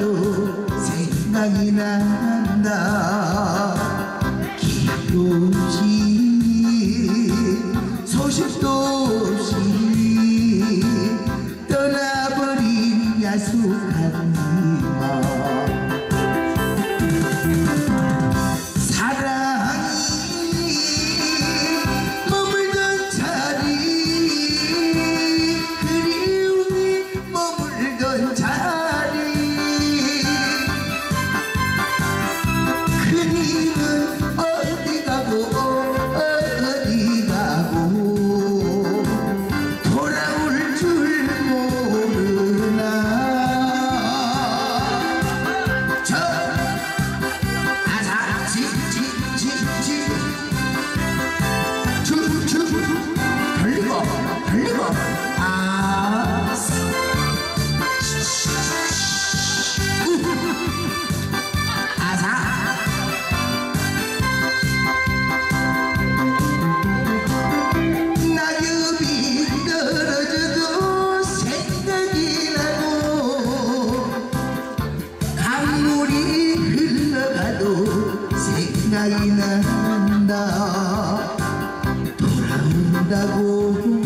と切ないなんだ。気持ち 생각난다. 돌아온다고